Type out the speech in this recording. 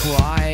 cry